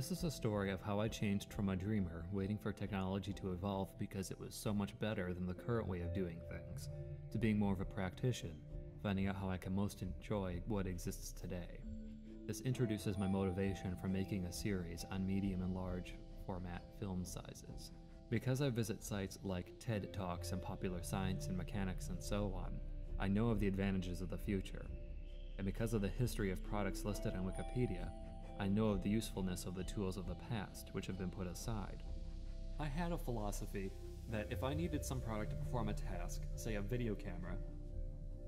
This is a story of how I changed from a dreamer, waiting for technology to evolve because it was so much better than the current way of doing things, to being more of a practitioner, finding out how I can most enjoy what exists today. This introduces my motivation for making a series on medium and large format film sizes. Because I visit sites like TED Talks and Popular Science and Mechanics and so on, I know of the advantages of the future. And because of the history of products listed on Wikipedia, I know of the usefulness of the tools of the past, which have been put aside. I had a philosophy that if I needed some product to perform a task, say a video camera,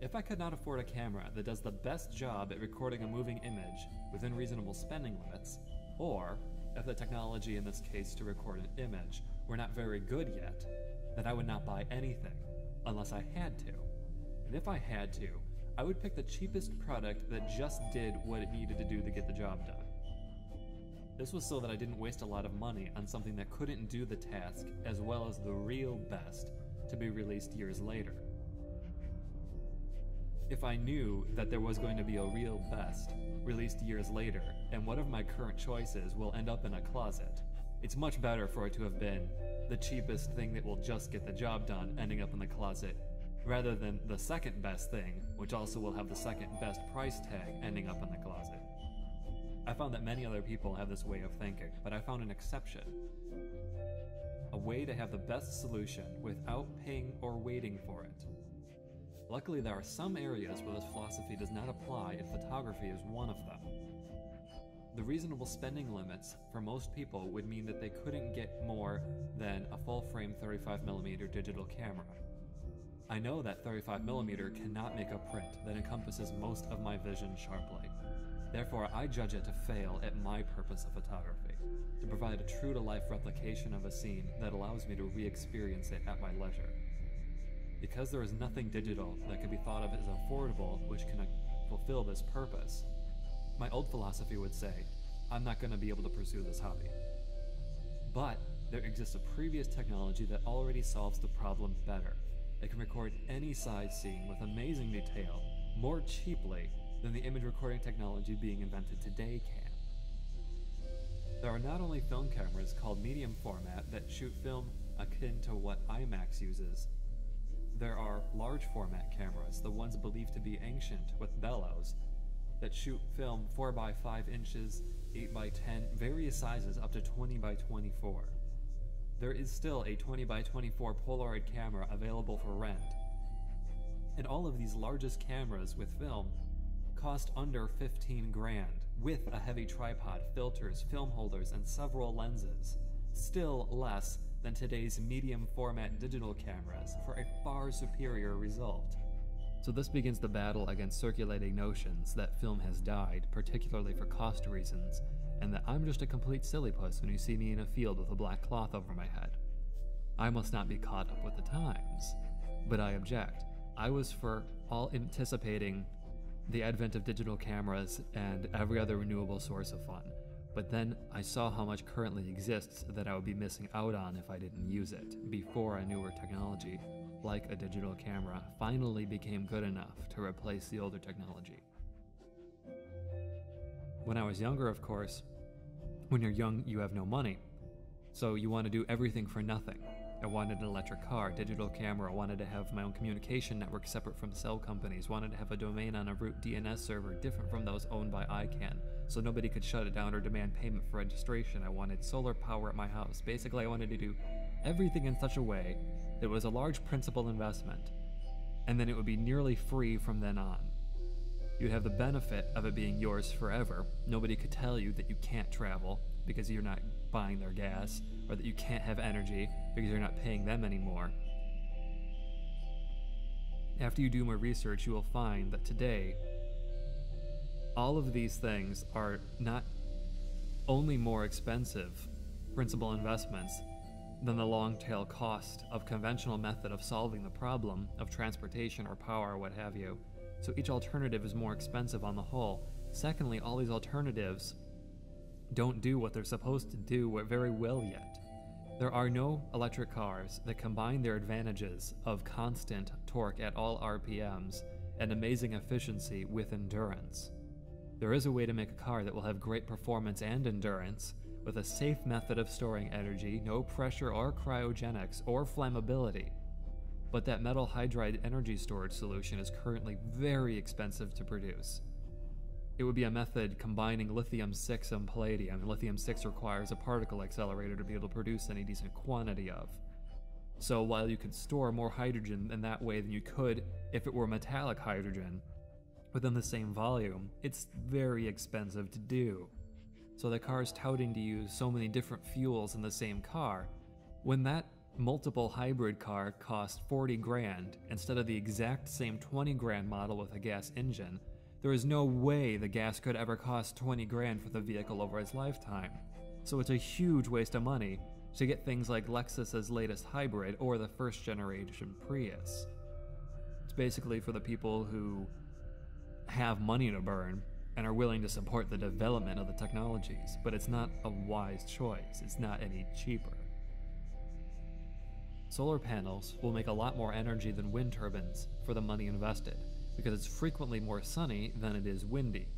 if I could not afford a camera that does the best job at recording a moving image within reasonable spending limits, or if the technology in this case to record an image were not very good yet, then I would not buy anything, unless I had to. And if I had to, I would pick the cheapest product that just did what it needed to do to get the job done. This was so that I didn't waste a lot of money on something that couldn't do the task as well as the real best to be released years later. If I knew that there was going to be a real best released years later, and one of my current choices will end up in a closet, it's much better for it to have been the cheapest thing that will just get the job done ending up in the closet, rather than the second best thing, which also will have the second best price tag ending up in the closet. I found that many other people have this way of thinking, but I found an exception. A way to have the best solution without paying or waiting for it. Luckily, there are some areas where this philosophy does not apply, and photography is one of them. The reasonable spending limits for most people would mean that they couldn't get more than a full frame 35mm digital camera. I know that 35mm cannot make a print that encompasses most of my vision sharply. Therefore, I judge it to fail at my purpose of photography, to provide a true to life replication of a scene that allows me to re experience it at my leisure. Because there is nothing digital that can be thought of as affordable which can fulfill this purpose, my old philosophy would say, I'm not going to be able to pursue this hobby. But there exists a previous technology that already solves the problem better. It can record any size scene with amazing detail more cheaply than the image recording technology being invented today can. There are not only film cameras called medium format that shoot film akin to what IMAX uses, there are large format cameras, the ones believed to be ancient with bellows, that shoot film 4 by 5 inches, 8 by 10, various sizes up to 20 by 24. There is still a 20 by 24 Polaroid camera available for rent. And all of these largest cameras with film cost under 15 grand, with a heavy tripod, filters, film holders, and several lenses. Still less than today's medium format digital cameras for a far superior result. So this begins the battle against circulating notions that film has died, particularly for cost reasons, and that I'm just a complete silly puss when you see me in a field with a black cloth over my head. I must not be caught up with the times. But I object. I was for all anticipating the advent of digital cameras, and every other renewable source of fun. But then I saw how much currently exists that I would be missing out on if I didn't use it before a newer technology, like a digital camera, finally became good enough to replace the older technology. When I was younger, of course, when you're young, you have no money. So you want to do everything for nothing. I wanted an electric car, digital camera, I wanted to have my own communication network separate from cell companies, wanted to have a domain on a root DNS server different from those owned by ICANN, so nobody could shut it down or demand payment for registration. I wanted solar power at my house. Basically, I wanted to do everything in such a way that it was a large principal investment, and then it would be nearly free from then on. You'd have the benefit of it being yours forever. Nobody could tell you that you can't travel because you're not buying their gas, or that you can't have energy because you're not paying them anymore. After you do more research, you will find that today, all of these things are not only more expensive principal investments than the long tail cost of conventional method of solving the problem of transportation or power or what have you. So each alternative is more expensive on the whole. Secondly, all these alternatives don't do what they're supposed to do very well yet. There are no electric cars that combine their advantages of constant torque at all RPMs and amazing efficiency with endurance. There is a way to make a car that will have great performance and endurance with a safe method of storing energy, no pressure or cryogenics or flammability. But that metal hydride energy storage solution is currently very expensive to produce. It would be a method combining lithium 6 and palladium, and lithium 6 requires a particle accelerator to be able to produce any decent quantity of. So while you could store more hydrogen in that way than you could if it were metallic hydrogen within the same volume, it's very expensive to do. So the car is touting to use so many different fuels in the same car. When that multiple hybrid car cost 40 grand instead of the exact same 20 grand model with a gas engine, there is no way the gas could ever cost 20 grand for the vehicle over its lifetime. So it's a huge waste of money to get things like Lexus's latest hybrid or the first generation Prius. It's basically for the people who have money to burn and are willing to support the development of the technologies, but it's not a wise choice. It's not any cheaper. Solar panels will make a lot more energy than wind turbines for the money invested, because it's frequently more sunny than it is windy.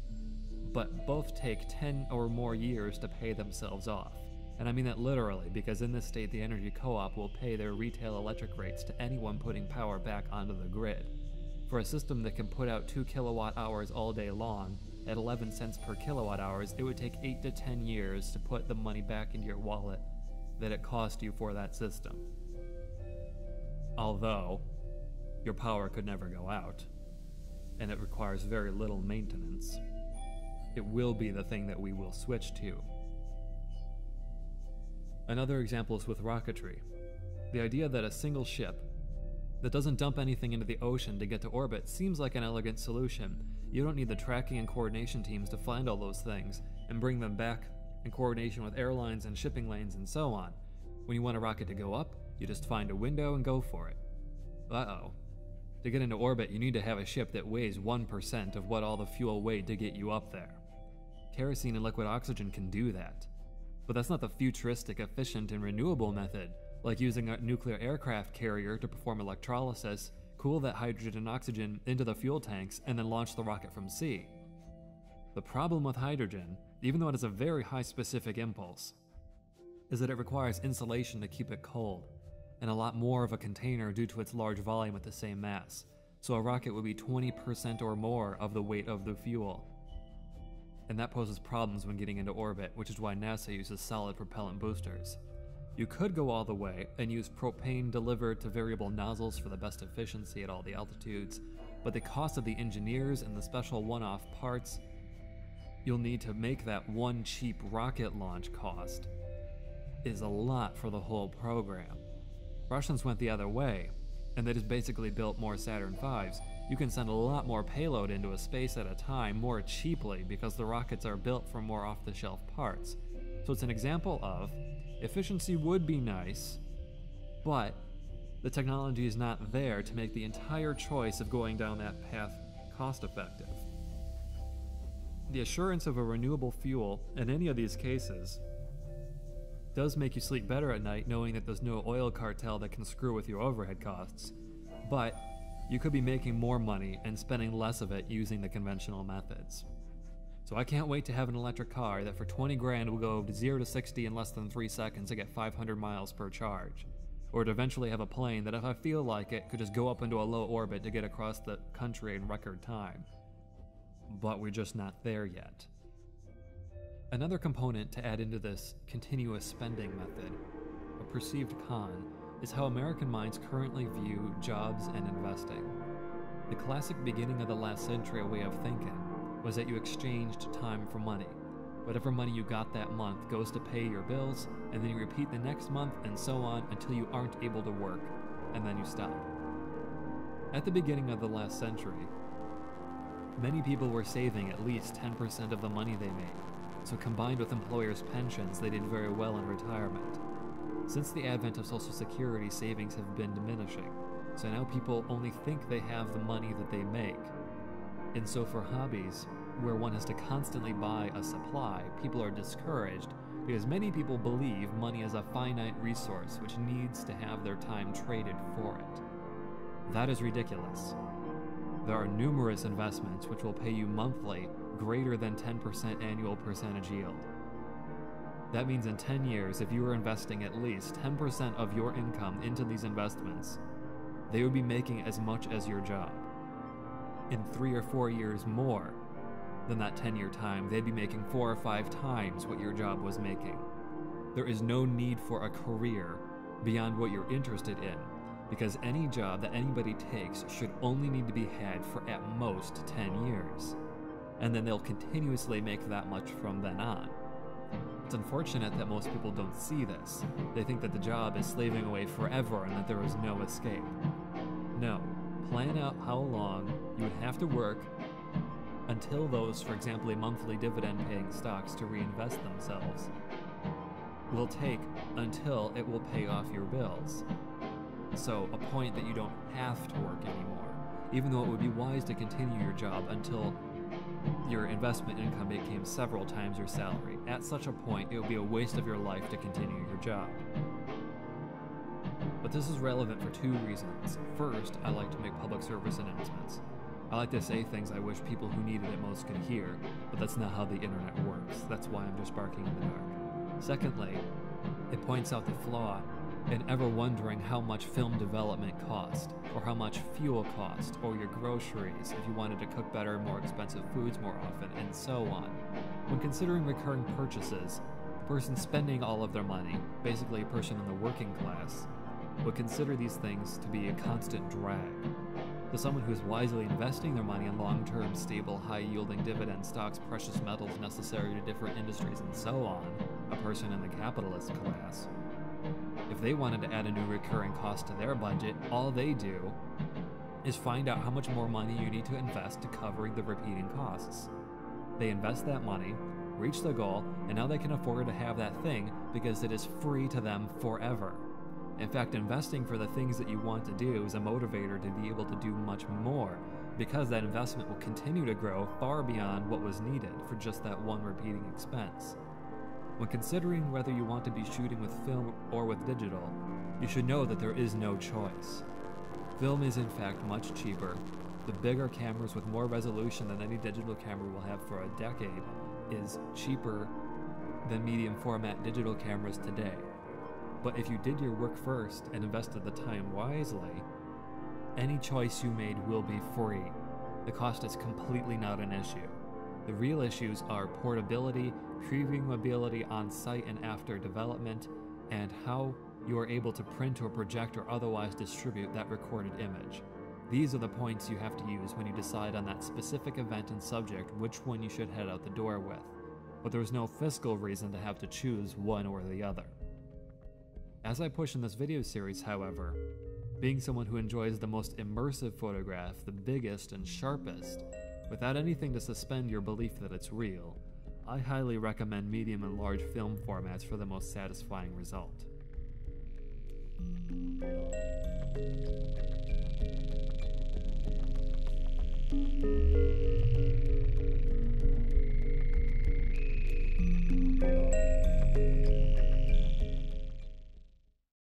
But both take 10 or more years to pay themselves off. And I mean that literally, because in this state, the energy co op will pay their retail electric rates to anyone putting power back onto the grid. For a system that can put out 2 kilowatt hours all day long, at 11 cents per kilowatt hours, it would take 8 to 10 years to put the money back into your wallet that it cost you for that system. Although, your power could never go out, and it requires very little maintenance. It will be the thing that we will switch to. Another example is with rocketry. The idea that a single ship that doesn't dump anything into the ocean to get to orbit seems like an elegant solution. You don't need the tracking and coordination teams to find all those things and bring them back in coordination with airlines and shipping lanes and so on. When you want a rocket to go up, you just find a window and go for it. Uh oh. To get into orbit, you need to have a ship that weighs 1% of what all the fuel weighed to get you up there. Kerosene and liquid oxygen can do that. But that's not the futuristic, efficient, and renewable method, like using a nuclear aircraft carrier to perform electrolysis, cool that hydrogen and oxygen into the fuel tanks, and then launch the rocket from sea. The problem with hydrogen, even though it has a very high specific impulse, is that it requires insulation to keep it cold, and a lot more of a container due to its large volume at the same mass, so a rocket would be 20% or more of the weight of the fuel. And that poses problems when getting into orbit, which is why NASA uses solid propellant boosters. You could go all the way and use propane delivered to variable nozzles for the best efficiency at all the altitudes, but the cost of the engineers and the special one off parts you'll need to make that one cheap rocket launch cost is a lot for the whole program. Russians went the other way, and they just basically built more Saturn V's. You can send a lot more payload into a space at a time more cheaply because the rockets are built from more off the shelf parts. So it's an example of efficiency would be nice, but the technology is not there to make the entire choice of going down that path cost effective. The assurance of a renewable fuel in any of these cases does make you sleep better at night knowing that there's no oil cartel that can screw with your overhead costs, but you could be making more money and spending less of it using the conventional methods. So I can't wait to have an electric car that for 20 grand will go 0 to 60 in less than 3 seconds and get 500 miles per charge. Or to eventually have a plane that if I feel like it could just go up into a low orbit to get across the country in record time. But we're just not there yet. Another component to add into this continuous spending method, a perceived con, is how American minds currently view jobs and investing. The classic beginning of the last century way of thinking was that you exchanged time for money. Whatever money you got that month goes to pay your bills, and then you repeat the next month and so on until you aren't able to work, and then you stop. At the beginning of the last century, many people were saving at least 10% of the money they made, so combined with employers' pensions, they did very well in retirement. Since the advent of Social Security, savings have been diminishing, so now people only think they have the money that they make. And so, for hobbies, where one has to constantly buy a supply, people are discouraged because many people believe money is a finite resource which needs to have their time traded for it. That is ridiculous. There are numerous investments which will pay you monthly greater than 10% annual percentage yield. That means in 10 years, if you were investing at least 10% of your income into these investments, they would be making as much as your job. In three or four years more than that 10 year time, they'd be making four or five times what your job was making. There is no need for a career beyond what you're interested in, because any job that anybody takes should only need to be had for at most 10 years. And then they'll continuously make that much from then on. It's unfortunate that most people don't see this. They think that the job is slaving away forever and that there is no escape. No. Plan out how long you would have to work until those, for example, monthly dividend paying stocks to reinvest themselves, will take until it will pay off your bills. So, a point that you don't have to work anymore, even though it would be wise to continue your job until your investment income became several times your salary. At such a point, it would be a waste of your life to continue your job. But this is relevant for two reasons. First, I like to make public service announcements. I like to say things I wish people who needed it most could hear, but that's not how the internet works. That's why I'm just barking in the dark. Secondly, it points out the flaw in ever wondering how much film development cost, or how much fuel cost, or your groceries if you wanted to cook better and more expensive foods more often, and so on. When considering recurring purchases, the person spending all of their money, basically a person in the working class, would consider these things to be a constant drag. To someone who is wisely investing their money in long term, stable, high yielding dividend stocks, precious metals necessary to different industries, and so on, a person in the capitalist class, if they wanted to add a new recurring cost to their budget, all they do is find out how much more money you need to invest to cover the repeating costs. They invest that money, reach the goal, and now they can afford to have that thing because it is free to them forever. In fact, investing for the things that you want to do is a motivator to be able to do much more because that investment will continue to grow far beyond what was needed for just that one repeating expense. When considering whether you want to be shooting with film or with digital, you should know that there is no choice. Film is in fact much cheaper. The bigger cameras with more resolution than any digital camera will have for a decade is cheaper than medium format digital cameras today. But if you did your work first and invested the time wisely, any choice you made will be free. The cost is completely not an issue. The real issues are portability, previewing mobility on site and after development, and how you are able to print or project or otherwise distribute that recorded image. These are the points you have to use when you decide on that specific event and subject which one you should head out the door with. But there is no fiscal reason to have to choose one or the other. As I push in this video series, however, being someone who enjoys the most immersive photograph, the biggest and sharpest, without anything to suspend your belief that it's real, I highly recommend medium and large film formats for the most satisfying result.